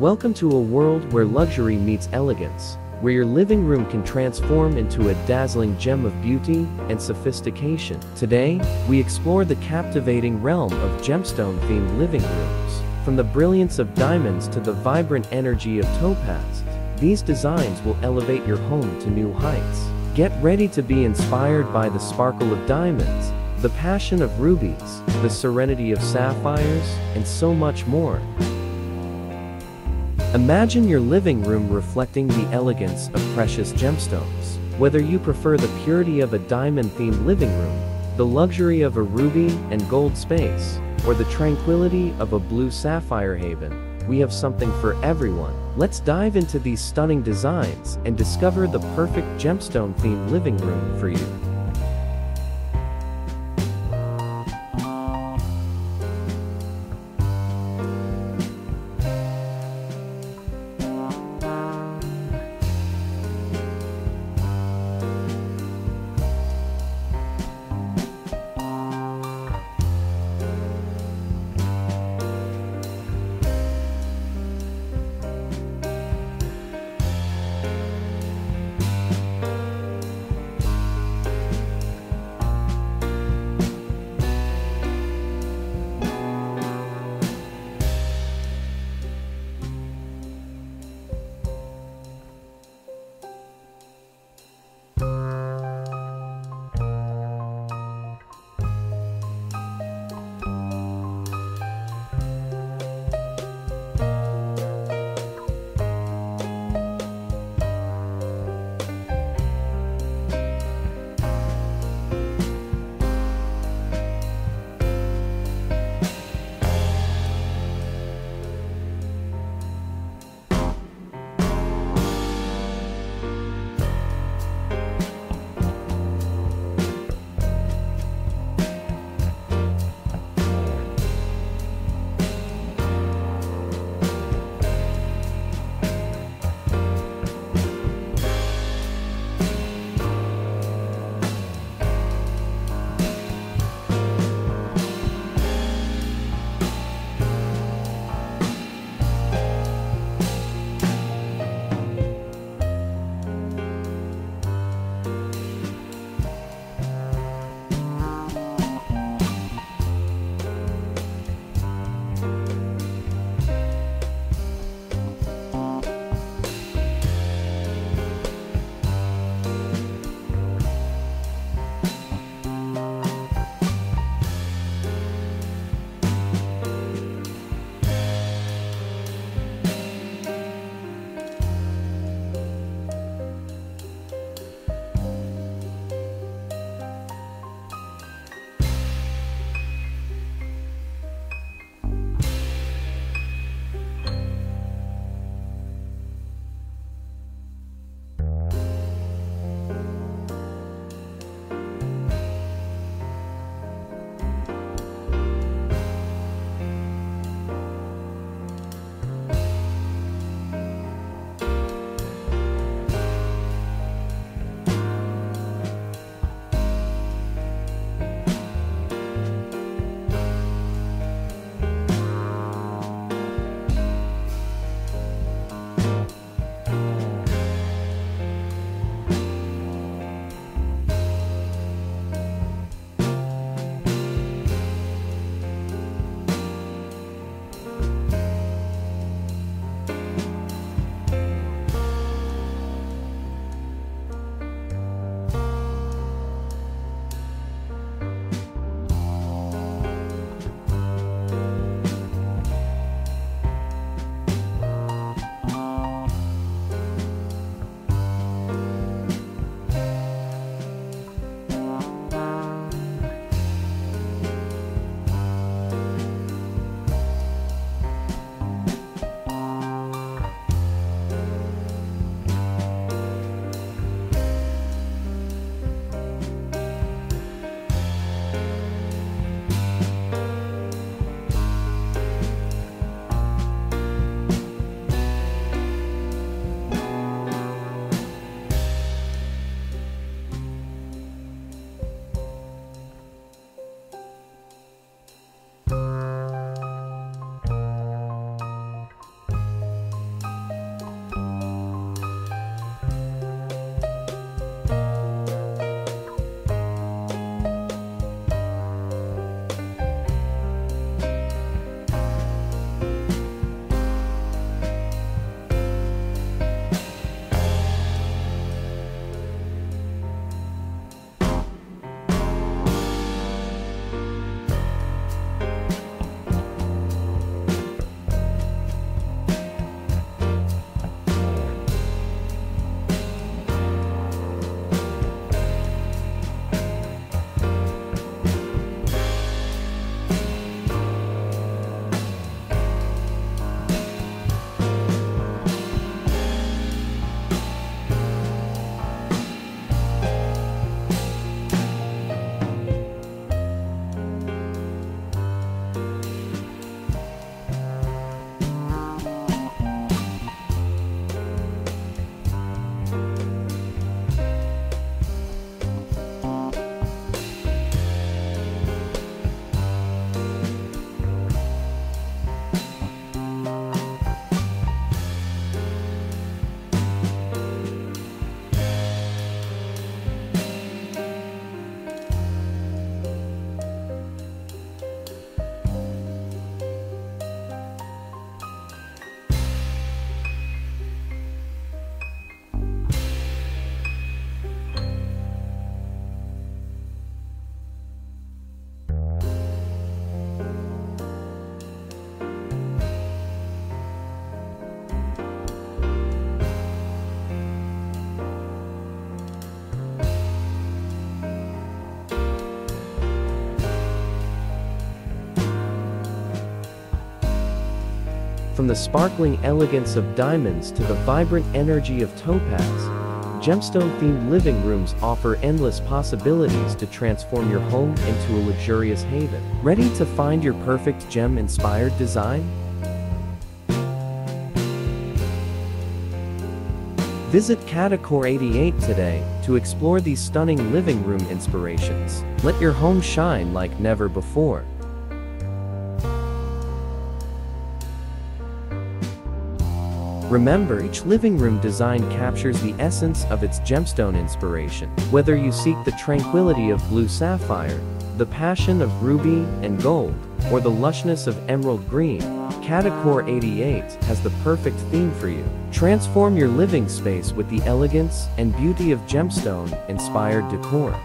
Welcome to a world where luxury meets elegance, where your living room can transform into a dazzling gem of beauty and sophistication. Today, we explore the captivating realm of gemstone-themed living rooms. From the brilliance of diamonds to the vibrant energy of topaz, these designs will elevate your home to new heights. Get ready to be inspired by the sparkle of diamonds, the passion of rubies, the serenity of sapphires, and so much more. Imagine your living room reflecting the elegance of precious gemstones. Whether you prefer the purity of a diamond-themed living room, the luxury of a ruby and gold space, or the tranquility of a blue sapphire haven, we have something for everyone. Let's dive into these stunning designs and discover the perfect gemstone-themed living room for you. From the sparkling elegance of diamonds to the vibrant energy of topaz, gemstone-themed living rooms offer endless possibilities to transform your home into a luxurious haven. Ready to find your perfect gem-inspired design? Visit CadaCor 88 today to explore these stunning living room inspirations. Let your home shine like never before. Remember each living room design captures the essence of its gemstone inspiration. Whether you seek the tranquility of blue sapphire, the passion of ruby and gold, or the lushness of emerald green, CadaCor 88 has the perfect theme for you. Transform your living space with the elegance and beauty of gemstone-inspired decor.